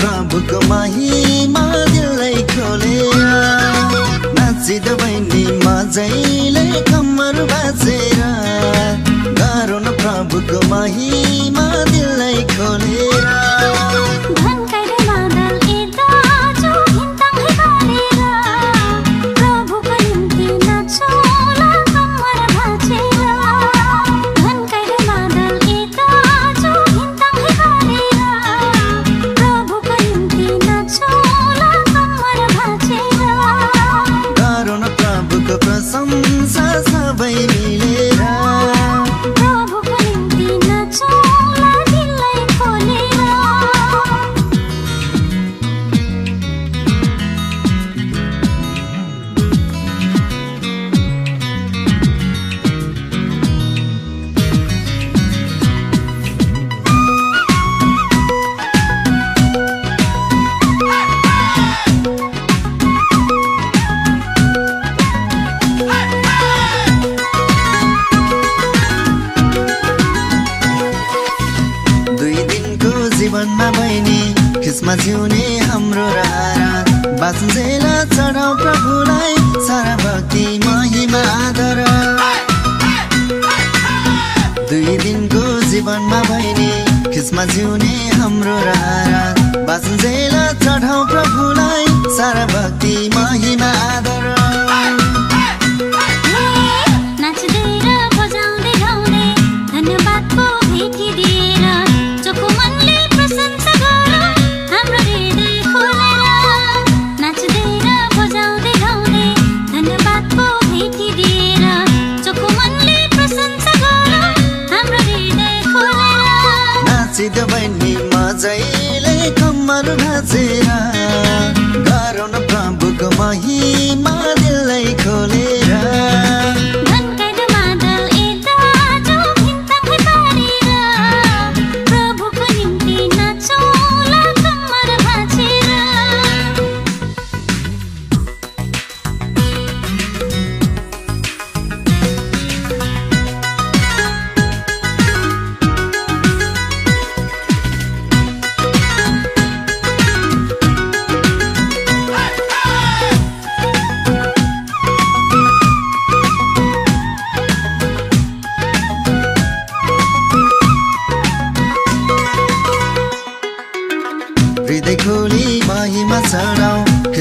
प्रभुको महिमा दिललाई खोलेर नाचिँदा बहिनी मजैले कम्मर बाजेर गरौँ न प्रभुको महिमा प्रशंसा सबै मिलेर जीवनमा बहिनी खिसमा जिउने हाम्रो रारा बाँचेला चढाउ प्रभुलाई सारा भक्ति महिमा आदर। दुई दिनको जीवनमा बहिनी खिसमा जिउने हाम्रो रारा सिद्ध बहिनी जहिले कम्मर भाँचेर गरौँ प्रभुको महिमा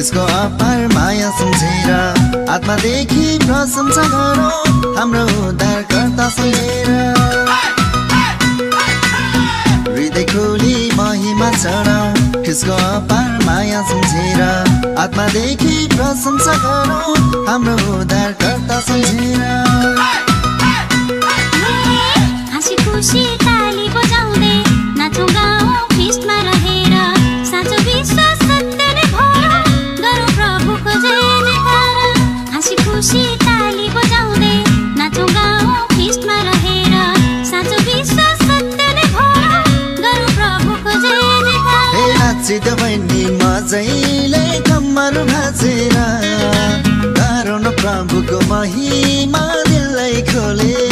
त्यसको अपार माया सम्झेर आत्मादेखि प्रशंसा गरौ। हाम्रो उद्धारकर्ता सुनेर। हृदय खोली महिमा चढाउ त्यसको अपार माया सम्झेर आत्मादेखि प्रशंसा गरौ। हाम्रो उद्धारकर्ता सुनेर। जैले कम्मर भाजेर कारण प्रभुको महिमा दिललाई खोले।